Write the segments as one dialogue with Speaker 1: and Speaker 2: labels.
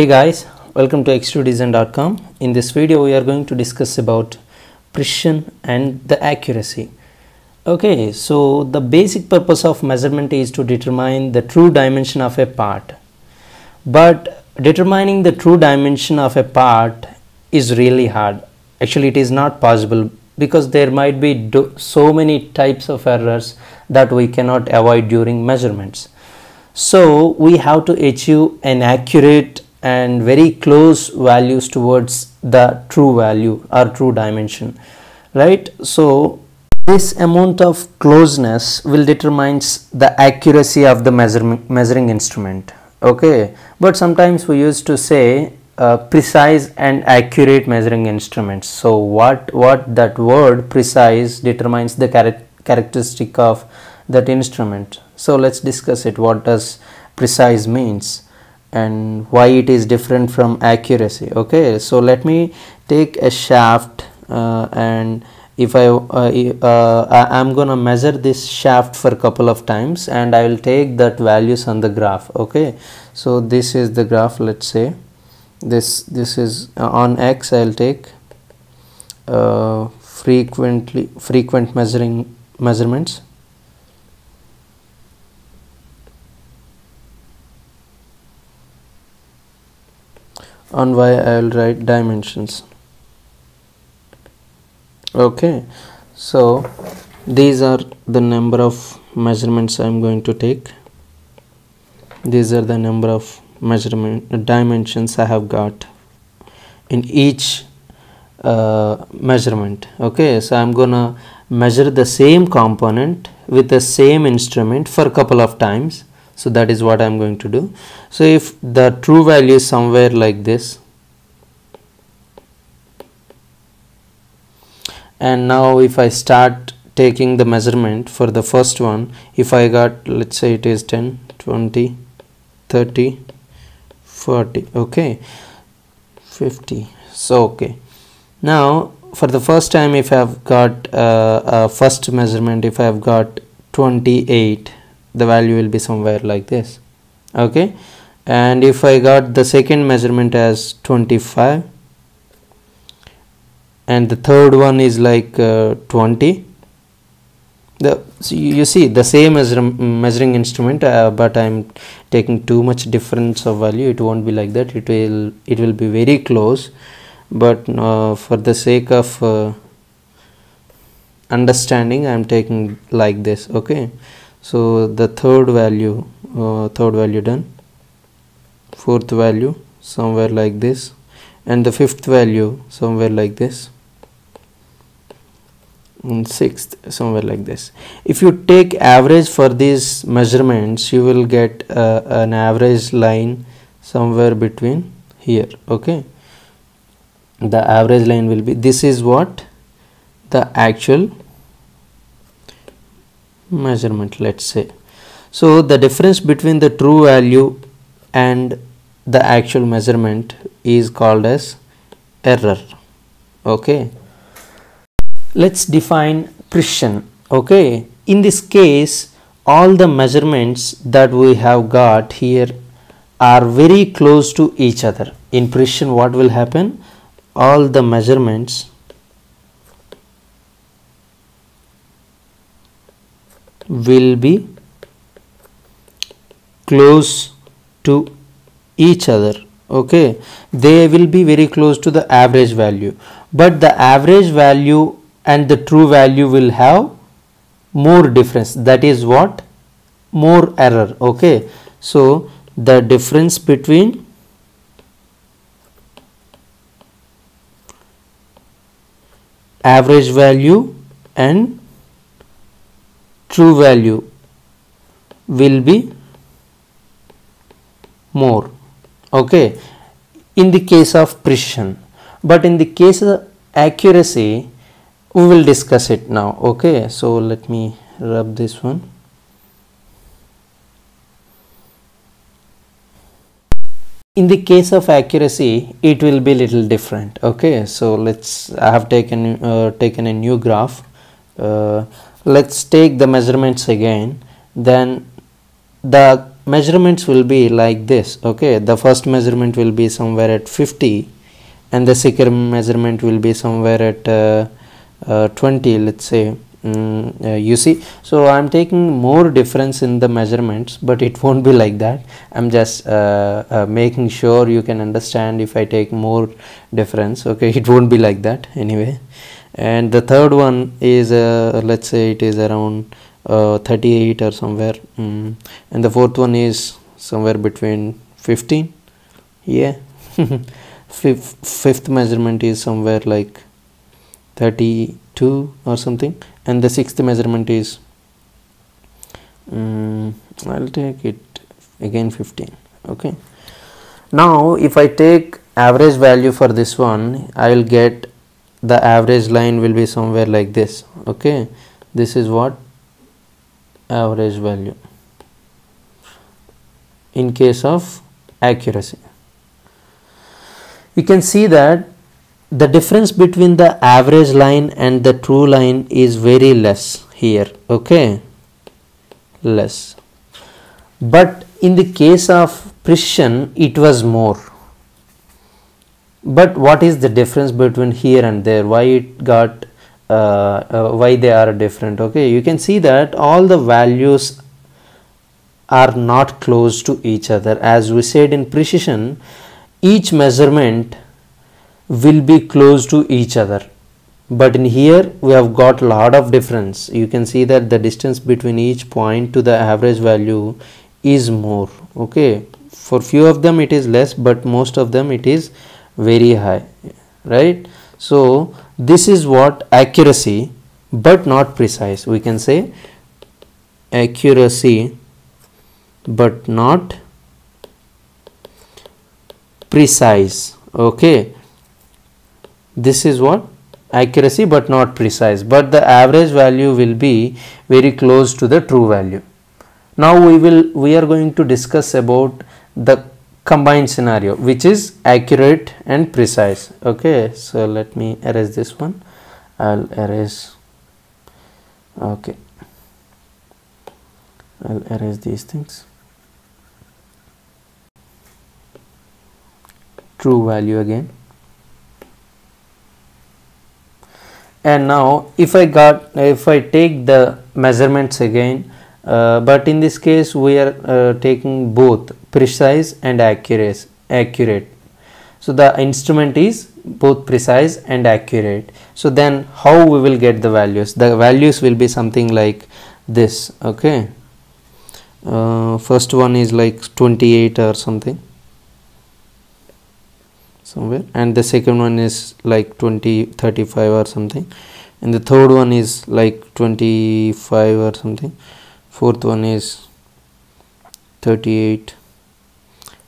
Speaker 1: Hey guys, welcome to extrudesign.com. In this video we are going to discuss about precision and the accuracy. Okay, so the basic purpose of measurement is to determine the true dimension of a part. But determining the true dimension of a part is really hard. Actually it is not possible because there might be so many types of errors that we cannot avoid during measurements. So we have to achieve an accurate and very close values towards the true value or true dimension right? So this amount of closeness will determines the accuracy of the measurement measuring instrument okay? But sometimes we used to say uh, precise and accurate measuring instruments. So what what that word precise determines the char- characteristic of that instrument. So let's discuss it. What does precise means and why it is different from accuracy. Okay so let me take a shaft uh, and if I uh, uh, I am gonna measure this shaft for a couple of times and I will take that values on the graph. Okay so this is the graph let's say. This this is uh, on X I'll take uh, frequently frequent measuring measurements on y I will write dimensions. Okay so these are the number of measurements I am going to take. These are the number of measurement dimensions I have got in each uh, measurement. Okay so I'm gonna measure the same component with the same instrument for a couple of times so that is what I'm going to do. So if the true value is somewhere like this and now if I start taking the measurement for the first one if I got let's say it is 10 20 30 40 okay 50 so okay. Now for the first time if I have got uh, a first measurement if I have got 28 the value will be somewhere like this okay? And if I got the second measurement as 25 and the third one is like uh, 20 the so you see the same as measuring instrument uh, but i'm taking too much difference of value it won't be like that it will it will be very close. But uh, for the sake of uh, understanding i'm taking like this okay so the third value uh, third value done. Fourth value somewhere like this. And the fifth value somewhere like this. And sixth somewhere like this. If you take average for these measurements you will get uh, an average line somewhere between here okay? The average line will be this is what? The actual measurement let's say. So the difference between the true value and the actual measurement is called as error. Okay? Let's define precision. Okay? In this case all the measurements that we have got here are very close to each other. In precision what will happen? All the measurements will be close to each other okay? They will be very close to the average value. But the average value and the true value will have more difference. That is what? More error okay? So the difference between average value and true value will be more. Okay? In the case of precision. But in the case of accuracy we will discuss it now. Okay? So let me rub this one. In the case of accuracy it will be little different. Okay? So let's i have taken uh, taken a new graph. Uh, let's take the measurements again then the measurements will be like this okay? The first measurement will be somewhere at 50 and the second measurement will be somewhere at uh, uh, 20 let's say. Mm, uh, you see? So i'm taking more difference in the measurements but it won't be like that. I'm just uh, uh, making sure you can understand if i take more difference okay? It won't be like that anyway and the third one is uh, let's say it is around uh, 38 or somewhere mm. and the fourth one is somewhere between 15 yeah. Fifth, fifth measurement is somewhere like 32 or something. And the sixth measurement is um, I'll take it again 15 okay. Now if I take average value for this one I will get the average line will be somewhere like this okay? This is what average value in case of accuracy. You can see that the difference between the average line and the true line is very less here okay? Less. But in the case of precision it was more but what is the difference between here and there? Why it got uh, uh, why they are different? Okay you can see that all the values are not close to each other. As we said in precision each measurement will be close to each other. But in here we have got a lot of difference. You can see that the distance between each point to the average value is more. Okay for few of them it is less but most of them it is very high right? So this is what accuracy but not precise. We can say accuracy but not precise okay? This is what? Accuracy but not precise. But the average value will be very close to the true value. Now we will we are going to discuss about the combined scenario which is accurate and precise. Okay so let me erase this one. I'll erase okay. I'll erase these things. True value again. And now if I got if I take the measurements again uh, but in this case we are uh, taking both precise and accurate accurate. So the instrument is both precise and accurate. So then how we will get the values? The values will be something like this okay? Uh, first one is like 28 or something. Somewhere. And the second one is like 20 35 or something. And the third one is like 25 or something. Fourth one is 38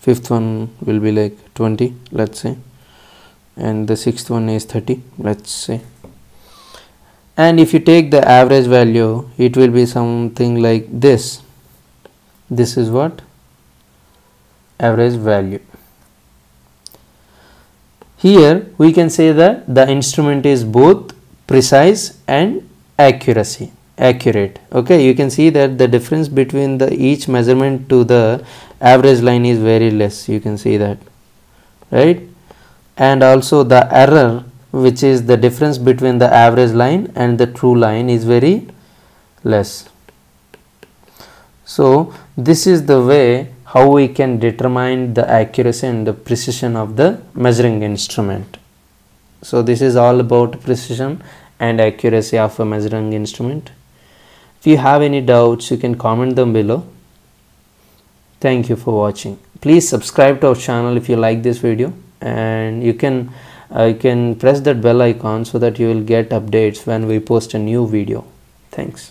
Speaker 1: fifth one will be like 20 let's say. And the sixth one is 30 let's say. And if you take the average value it will be something like this. This is what? Average value. Here we can say that the instrument is both precise and accuracy accurate okay you can see that the difference between the each measurement to the average line is very less you can see that right and also the error which is the difference between the average line and the true line is very less so this is the way how we can determine the accuracy and the precision of the measuring instrument. So this is all about precision and accuracy of a measuring instrument. If you have any doubts you can comment them below. Thank you for watching. Please subscribe to our channel if you like this video and you can uh, you can press that bell icon so that you will get updates when we post a new video. Thanks.